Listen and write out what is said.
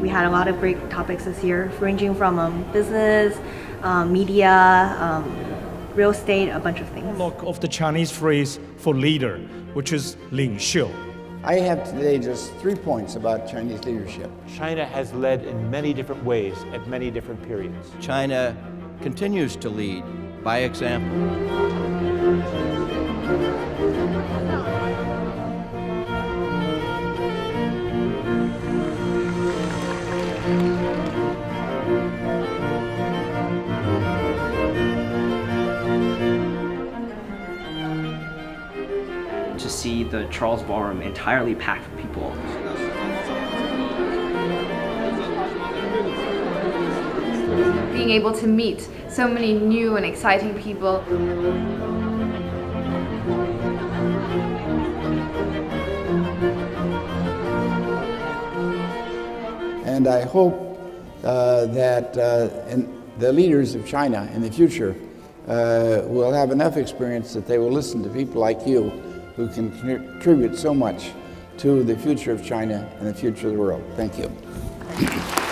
We had a lot of great topics this year, ranging from um, business, um, media, um, real estate, a bunch of things. Look of the Chinese phrase for leader, which is Ling Xiu. I have today just three points about Chinese leadership. China has led in many different ways at many different periods. China continues to lead by example. To see the Charles Ballroom entirely packed with people. Being able to meet so many new and exciting people. And I hope uh, that uh, in the leaders of China in the future uh, will have enough experience that they will listen to people like you who can contribute so much to the future of China and the future of the world. Thank you.